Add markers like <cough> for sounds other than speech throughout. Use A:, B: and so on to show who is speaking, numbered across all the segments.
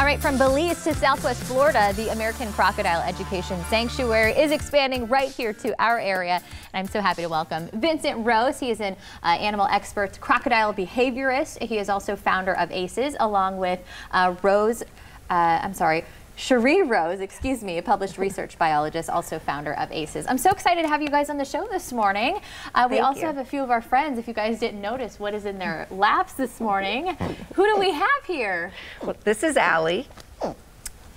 A: All right, from Belize to Southwest Florida, the American Crocodile Education Sanctuary is expanding right here to our area. And I'm so happy to welcome Vincent Rose. He is an uh, animal expert, crocodile behaviorist. He is also founder of ACES, along with uh, Rose, uh, I'm sorry, Cherie Rose, excuse me, a published research biologist, also founder of ACES. I'm so excited to have you guys on the show this morning. Uh, we also you. have a few of our friends. If you guys didn't notice what is in their laps this morning, who do we have here?
B: Well, this is Allie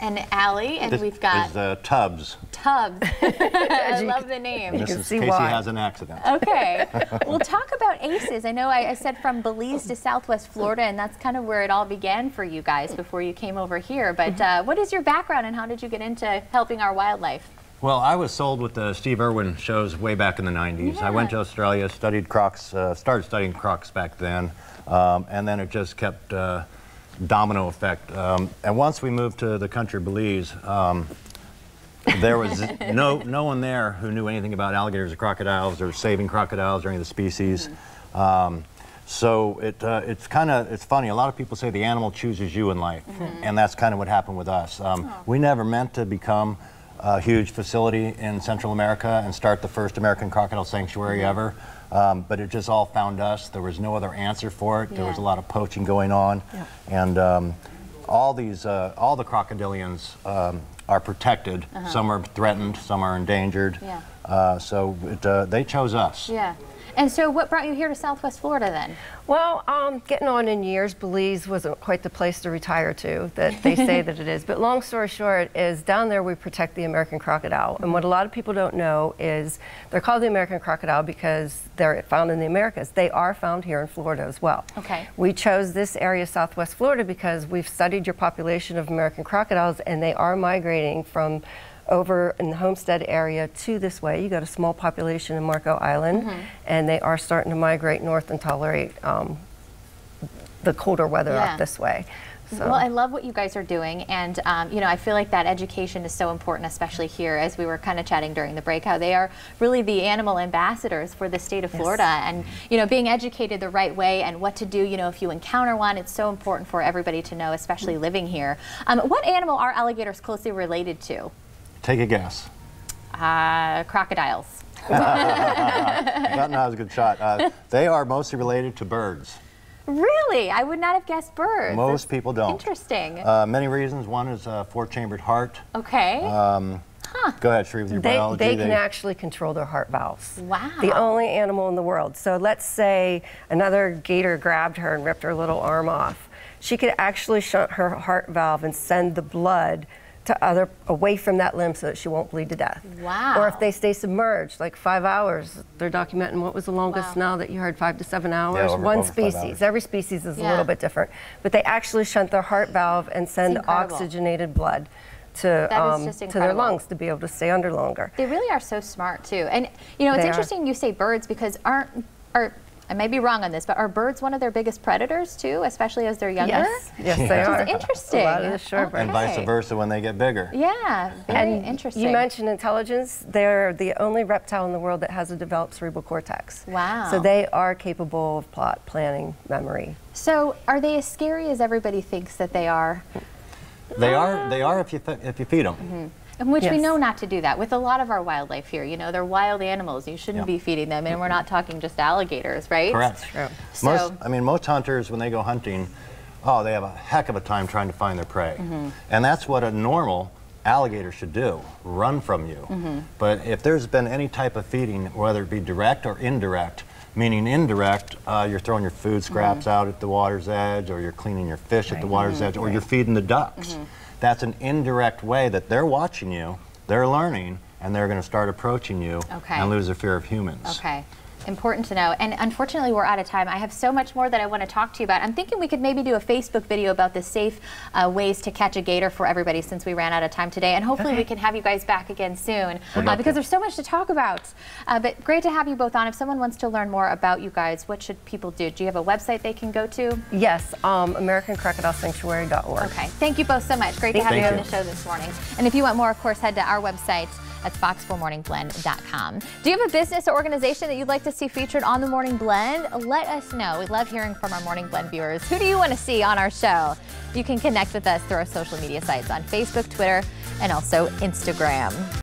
A: and Allie, and
C: this
A: we've got
C: is, uh, Tubbs.
A: Tubbs. <laughs> I love the name.
C: This is Casey why. has an accident.
A: Okay. <laughs> we'll talk about ACES. I know I, I, said from Belize to Southwest Florida, and that's kind of where it all began for you guys before you came over here. But mm-hmm. uh, what is your background, and how did you get into helping our wildlife?
C: Well, I was sold with the Steve Irwin shows way back in the 90s. Yeah. I went to Australia, studied crocs, uh, started studying crocs back then, um, and then it just kept uh, domino effect. Um, and once we moved to the country of Belize, um, there was <laughs> no, no one there who knew anything about alligators or crocodiles or saving crocodiles or any of the species. Mm -hmm. um, so it, uh, it's kind of, it's funny, a lot of people say the animal chooses you in life, mm -hmm. and that's kind of what happened with us. Um, oh. We never meant to become a huge facility in Central America and start the first American crocodile sanctuary mm -hmm. ever. Um, but it just all found us. There was no other answer for it. Yeah. There was a lot of poaching going on, yeah. and um, all these, uh, all the crocodilians um, are protected. Uh -huh. Some are threatened, some are endangered. Yeah. Uh, so it, uh, they chose us.
A: Yeah. And so what brought you here to Southwest Florida then?
B: Well, um, getting on in years, Belize wasn't quite the place to retire to that they say that it is. But long story short is down there we protect the American crocodile. And what a lot of people don't know is they're called the American crocodile because they're found in the Americas. They are found here in Florida as well.
A: Okay.
B: We chose this area, Southwest Florida, because we've studied your population of American crocodiles and they are migrating from over in the Homestead area to this way. You got a small population in Marco Island, mm -hmm. and they are starting to migrate north and tolerate um, the colder weather yeah. up this way.
A: So. Well, I love what you guys are doing, and um, you know, I feel like that education is so important, especially here, as we were kind of chatting during the break, how they are really the animal ambassadors for the state of Florida, yes. and you know, being educated the right way and what to do. You know, if you encounter one, it's so important for everybody to know, especially living here. Um, what animal are alligators closely related to?
C: Take a guess.
A: Uh, crocodiles. <laughs>
C: that was a good shot. Uh, they are mostly related to birds.
A: Really? I would not have guessed birds.
C: Most That's people don't.
A: Interesting.
C: Uh, many reasons. One is a four-chambered heart.
A: Okay. Um,
C: huh. Go ahead, Cherie, with your
B: they,
C: biology.
B: They can they... actually control their heart valves.
A: Wow.
B: The only animal in the world. So let's say another gator grabbed her and ripped her little arm off. She could actually shunt her heart valve and send the blood to other away from that limb so that she won't bleed to death.
A: Wow.
B: Or if they stay submerged, like five hours, they're documenting what was the longest wow. now that you heard five to seven hours. Yeah, over, One over species. Every species is yeah. a little bit different. But they actually shunt their heart valve and send oxygenated blood to um, to their lungs to be able to stay under longer.
A: They really are so smart too. And you know, it's they interesting are. you say birds because aren't are I may be wrong on this, but are birds one of their biggest predators too, especially as they're younger?
B: Yes, yes they are.
A: interesting. A
B: lot of the shorebirds.
C: Okay. And vice versa when they get bigger.
A: Yeah, very and interesting.
B: You mentioned intelligence. They're the only reptile in the world that has a developed cerebral cortex.
A: Wow.
B: So they are capable of plot, planning, memory.
A: So are they as scary as everybody thinks that they are?
C: They are. They are if you if you feed them. Mm -hmm.
A: In which yes. we know not to do that with a lot of our wildlife here. You know, they're wild animals. You shouldn't be feeding them, and we're not talking just alligators, right?
C: Correct. True. So, most, I mean, most hunters, when they go hunting, oh, they have a heck of a time trying to find their prey. Mm -hmm. And that's what a normal alligator should do, run from you. Mm -hmm. But if there's been any type of feeding, whether it be direct or indirect, meaning indirect, uh, you're throwing your food scraps mm -hmm. out at the water's edge, or you're cleaning your fish right. at the water's edge, or you're feeding the ducks. Mm-hmm that's an indirect way that they're watching you, they're learning, and they're going to start approaching you okay. and lose their fear of humans.
A: Okay. Important to know. And unfortunately, we're out of time. I have so much more that I want to talk to you about. I'm thinking we could maybe do a Facebook video about the safe uh, ways to catch a gator for everybody since we ran out of time today. And hopefully okay. we can have you guys back again soon uh, because there's so much to talk about. Uh, but great to have you both on. If someone wants to learn more about you guys, what should people do? Do you have a website they can go to?
B: Yes, um, AmericanCrocodileSanctuary.org.
A: Okay. Thank you both so much. Great Thank to have you on the show this morning. And if you want more, of course, head to our website, That's fox4morningblend.com. Do you have a business or organization that you'd like to see featured on the Morning Blend? Let us know. We love hearing from our Morning Blend viewers. Who do you want to see on our show? You can connect with us through our social media sites on Facebook, Twitter, and also Instagram.